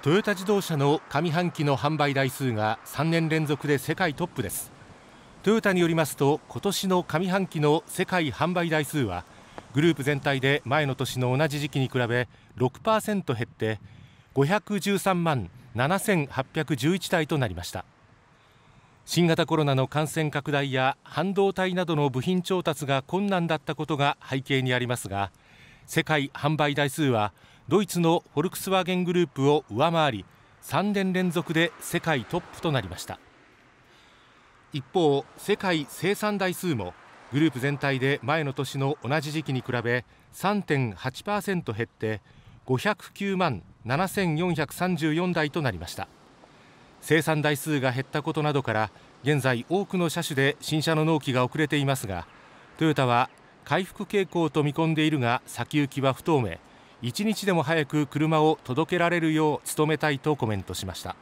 トヨタ自動車の上半期の販売台数が3年連続で世界トップです。トヨタによりますと今年の上半期の世界販売台数はグループ全体で前の年の同じ時期に比べ6%減って513万7811台となりました。新型コロナの感染拡大や半導体などの部品調達が困難だったことが背景にありますが世界販売台数はドイツのフォルクスワーゲングループを上回り3年連続で世界トップとなりました。一方世界生産台数もグループ全体で前の年の同じ時期に比べ3.8%減って509万7434台となりました。生産台数が減ったことなどから現在多くの車種で新車の納期が遅れていますがトヨタは回復傾向と見込んでいるが先行きは不透明。一日でも早く車を届けられるよう努めたいとコメントしました。